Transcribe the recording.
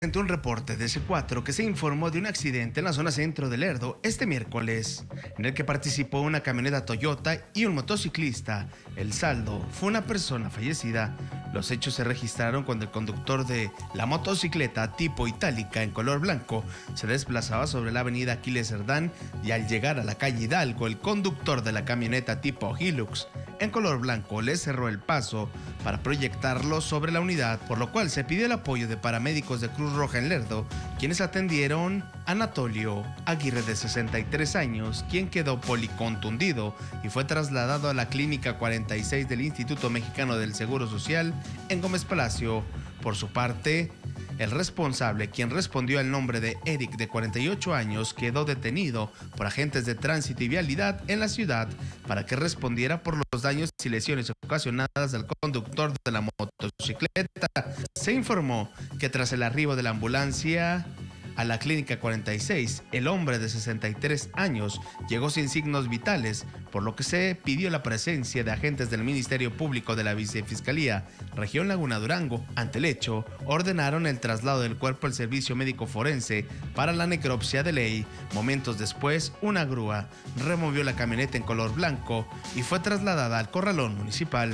presentó un reporte de C4 que se informó de un accidente en la zona centro de Lerdo este miércoles, en el que participó una camioneta Toyota y un motociclista. El saldo fue una persona fallecida. Los hechos se registraron cuando el conductor de la motocicleta tipo itálica en color blanco se desplazaba sobre la avenida Aquiles Cerdán y al llegar a la calle Hidalgo, el conductor de la camioneta tipo Hilux en color blanco le cerró el paso para proyectarlo sobre la unidad, por lo cual se pidió el apoyo de paramédicos de Cruz Roja en Lerdo, quienes atendieron a Anatolio Aguirre de 63 años, quien quedó policontundido y fue trasladado a la clínica 46 del Instituto Mexicano del Seguro Social en Gómez Palacio. Por su parte, el responsable, quien respondió al nombre de Eric de 48 años, quedó detenido por agentes de tránsito y vialidad en la ciudad para que respondiera por los daños y lesiones ocasionadas al conductor de la motocicleta. Se informó que tras el arribo de la ambulancia, a la clínica 46, el hombre de 63 años llegó sin signos vitales, por lo que se pidió la presencia de agentes del Ministerio Público de la Vicefiscalía, Región Laguna Durango. Ante el hecho, ordenaron el traslado del cuerpo al servicio médico forense para la necropsia de ley. Momentos después, una grúa removió la camioneta en color blanco y fue trasladada al corralón municipal.